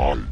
I